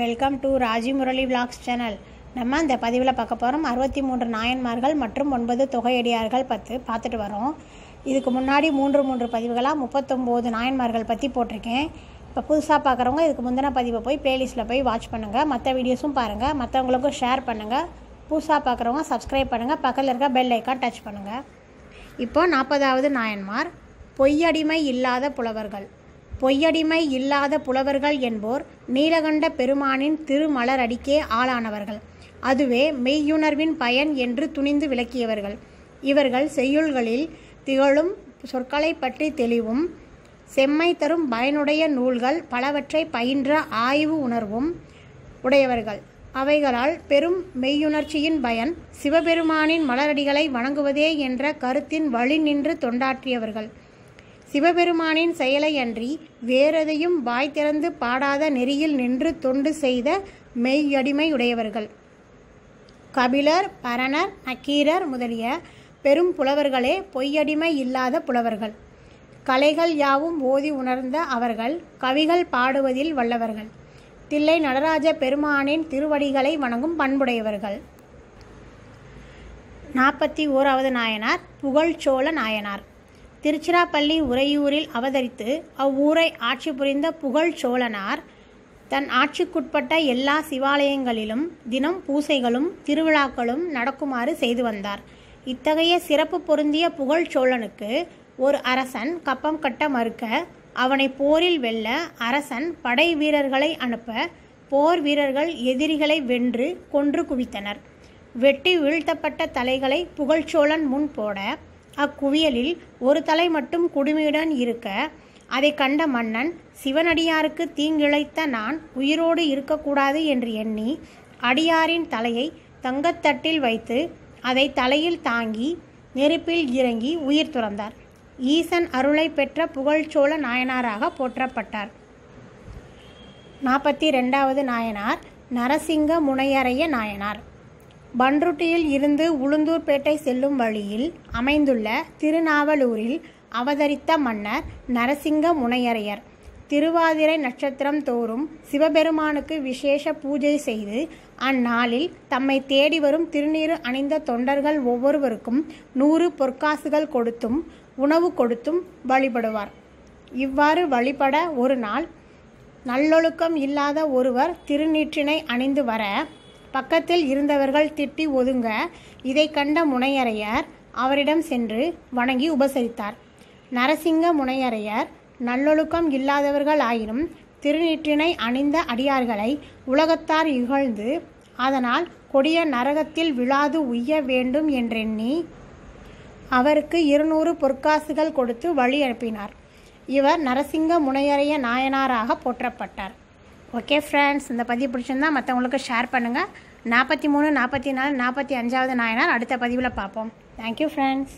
Welcome to Raji Murali vlogs channel நம்ம இந்த பதிவில் பார்க்க போகிறோம் அறுபத்தி மூன்று நாயன்மார்கள் மற்றும் ஒன்பது தொகையடியார்கள் பத்து பார்த்துட்டு வரோம். இதுக்கு முன்னாடி மூன்று மூன்று பதிவுகளாக முப்பத்தொம்போது நாயன்மார்கள் பற்றி போட்டிருக்கேன். இப்போ புதுசாக பார்க்குறவங்க இதுக்கு முந்தின பதிவை போய் ப்ளேலிஸ்ட்டில் போய் வாட்ச் பண்ணுங்கள் மற்ற வீடியோஸும் பாருங்கள் மற்றவங்களுக்கும் ஷேர் பண்ணுங்கள் புதுசாக பார்க்குறவங்க சப்ஸ்கிரைப் பண்ணுங்கள் பக்கத்தில் இருக்க பெல் ஐக்கான் டச் பண்ணுங்கள் இப்போது நாற்பதாவது நாயன்மார் பொய்யடிமை இல்லாத புலவர்கள். பொய்யடிமை இல்லாத புலவர்கள் என்போர் நீலகண்ட பெருமானின் திருமலரடிக்கே ஆளானவர்கள். அதுவே மெய்யுணர்வின் பயன் என்று துணிந்து விளக்கியவர்கள். இவர்கள் செய்யுள்களில் திகழும் சொற்களை பற்றி தெளிவும் செம்மை தரும் பயனுடைய நூல்கள் பலவற்றை பயின்ற ஆய்வு உணர்வும் உடையவர்கள். அவைகளால் பெரும் மெய்யுணர்ச்சியின் பயன் சிவபெருமானின் மலரடிகளை வணங்குவதே என்ற கருத்தின் வழி நின்று தொண்டாற்றியவர்கள். சிவபெருமானின் செயலையன்றி வேறெதையும் வாய் திறந்து பாடாத நெறியில் நின்று தொண்டு செய்த மெய்யடிமையுடையவர்கள். கபிலர் பரணர் நக்கீரர் முதலிய பெரும் புலவர்களே பொய்யடிமை இல்லாத புலவர்கள். கலைகள் யாவும் ஓதி உணர்ந்த அவர்கள் கவிகள் பாடுவதில் வல்லவர்கள். தில்லை நடராஜ பெருமானின் திருவடிகளை வணங்கும் பண்புடையவர்கள். நாற்பத்தி ஓராவது நாயனார் புகழ்ச்சோழ நாயனார். திருச்சிராப்பள்ளி உறையூரில் அவதரித்து அவ்வூரை ஆட்சி புரிந்த புகழ் சோழனார். தன் ஆட்சிக்குட்பட்ட எல்லா சிவாலயங்களிலும் தினம் பூசைகளும் திருவிழாக்களும் நடக்குமாறு செய்து வந்தார். இத்தகைய சிறப்பு பொருந்திய புகழ் சோழனுக்கு ஒரு அரசன் கப்பம் கட்ட மறுக்க அவனை போரில் வெல்ல அரசன் படை வீரர்களை அனுப்ப போர் வீரர்கள் எதிரிகளை வென்று கொன்று குவித்தனர். வெட்டி வீழ்த்தப்பட்ட தலைகளை புகழ்ச்சோழன் முன் போட அக்குவியலில் ஒரு தலை மட்டும் குடுமையுடன் இருக்க அதை கண்ட மன்னன் சிவனடியாருக்கு தீங்கிழைத்த நான் உயிரோடு இருக்கக்கூடாது என்று எண்ணி அடியாரின் தலையை தங்கத்தட்டில் வைத்து அதை தலையில் தாங்கி நெருப்பில் இறங்கி உயிர் துறந்தார். ஈசன் அருளை பெற்ற புகழ்ச்சோழ நாயனாராக போற்றப்பட்டார். நாற்பத்தி ரெண்டாவது நாயனார் நரசிங்க முனையறைய நாயனார். பன்ருட்டியில் இருந்து உளுந்தூர்பேட்டை செல்லும் வழியில் அமைந்துள்ள திருநாவலூரில் அவதரித்த மன்னர் நரசிங்க முனையரையர். திருவாதிரை நட்சத்திரம் தோறும் சிவபெருமானுக்கு விசேஷ பூஜை செய்து அந்நாளில் தம்மை தேடி வரும் திருநீறு அணிந்த தொண்டர்கள் ஒவ்வொருவருக்கும் நூறு பொற்காசுகள் கொடுத்தும் உணவு கொடுத்தும் வழிபடுவார். இவ்வாறு வழிபட ஒரு நாள் நல்லொழுக்கம் இல்லாத ஒருவர் திருநீற்றினை அணிந்து வர பக்கத்தில் இருந்தவர்கள் திட்டி ஒதுங்க இதை கண்ட முனையரையர் அவரிடம் சென்று வணங்கி உபசரித்தார். நரசிங்க முனையரையர் நல்லொழுக்கம் இல்லாதவர்கள் ஆயினும் திருநீற்றினை அணிந்த அடியார்களை உலகத்தார் இகழ்ந்து அதனால் கொடிய நரகத்தில் விழாது உய்ய வேண்டும் என்றெண்ணி அவருக்கு இருநூறு பொற்காசுகள் கொடுத்து வழி அனுப்பினார். இவர் நரசிங்க முனையரைய நாயனாராக போற்றப்பட்டார். ஓகே ஃப்ரெண்ட்ஸ் இந்த பதிவு பிடிச்சிருந்தா மற்றவங்களுக்கு ஷேர் பண்ணுங்கள் நாற்பத்தி மூணு நாற்பத்தி நாலு நாற்பத்தி அஞ்சாவது நாயனார் அடுத்த பதிவில் பார்ப்போம். Thank you friends